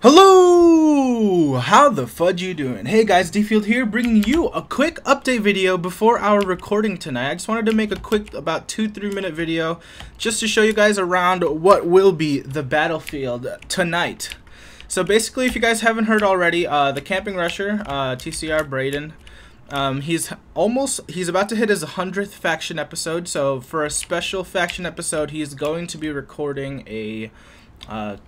Hello! How the fudge you doing? Hey guys, Dfield here, bringing you a quick update video before our recording tonight. I just wanted to make a quick, about 2-3 minute video, just to show you guys around what will be the battlefield tonight. So basically, if you guys haven't heard already, uh, the Camping Rusher, uh, TCR Braden, um, he's almost, he's about to hit his 100th faction episode, so for a special faction episode, he's going to be recording a uh,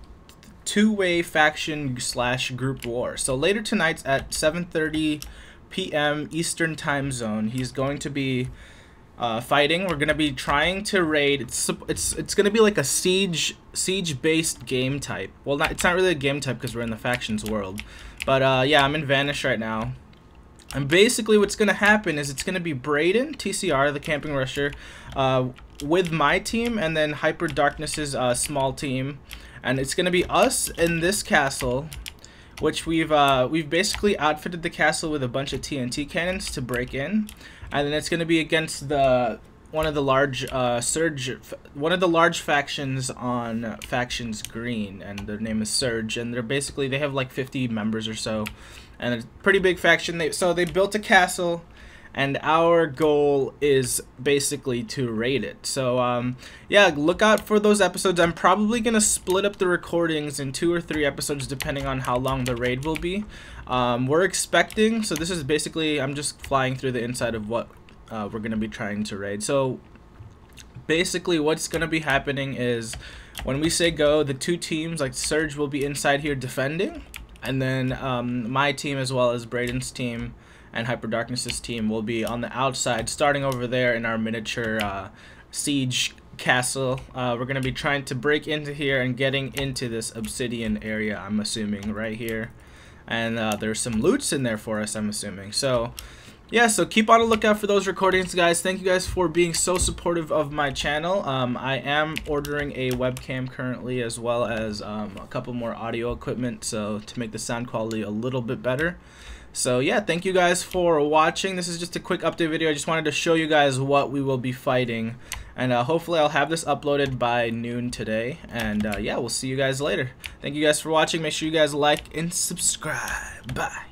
two-way faction slash group war. So later tonight at 7:30 p.m. Eastern Time Zone, he's going to be uh, fighting. We're gonna be trying to raid. It's it's it's gonna be like a siege siege based game type. Well, not it's not really a game type because we're in the factions world. But uh, yeah, I'm in Vanish right now. And basically what's going to happen is it's going to be Braden, TCR, the Camping Rusher, uh, with my team, and then Hyper Darkness's uh, small team. And it's gonna be us in this castle which we've uh, we've basically outfitted the castle with a bunch of TNT cannons to break in. And then it's gonna be against the one of the large uh, surge one of the large factions on factions green and their name is surge. And they're basically they have like 50 members or so. And a pretty big faction. They so they built a castle and our goal is basically to raid it. So um, yeah, look out for those episodes. I'm probably gonna split up the recordings in two or three episodes depending on how long the raid will be. Um, we're expecting, so this is basically, I'm just flying through the inside of what uh, we're gonna be trying to raid. So basically what's gonna be happening is when we say go, the two teams, like Surge will be inside here defending, and then um, my team as well as Braden's team and Hyper Darkness's team will be on the outside, starting over there in our miniature uh, siege castle. Uh, we're going to be trying to break into here and getting into this obsidian area, I'm assuming, right here. And uh, there's some loots in there for us, I'm assuming. So, yeah, so keep on a lookout for those recordings, guys. Thank you guys for being so supportive of my channel. Um, I am ordering a webcam currently as well as um, a couple more audio equipment so to make the sound quality a little bit better. So yeah, thank you guys for watching. This is just a quick update video. I just wanted to show you guys what we will be fighting. And uh, hopefully I'll have this uploaded by noon today. And uh, yeah, we'll see you guys later. Thank you guys for watching. Make sure you guys like and subscribe. Bye.